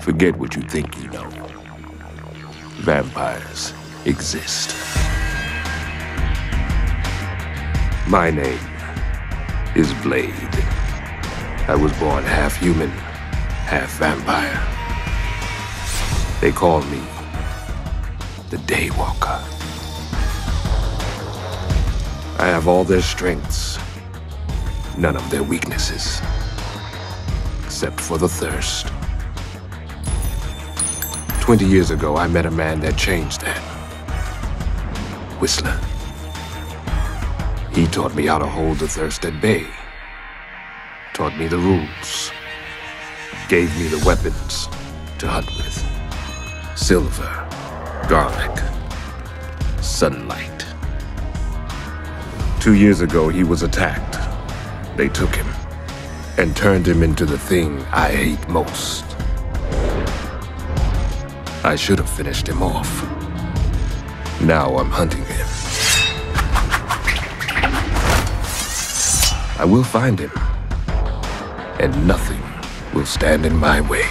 Forget what you think you know. Vampires exist. My name is Blade. I was born half human, half vampire. They call me the Daywalker. I have all their strengths, none of their weaknesses, except for the thirst. Twenty years ago, I met a man that changed that. Whistler. He taught me how to hold the thirst at bay. Taught me the rules. Gave me the weapons to hunt with. Silver, garlic, sunlight. Two years ago, he was attacked. They took him and turned him into the thing I hate most. I should have finished him off. Now I'm hunting him. I will find him, and nothing will stand in my way.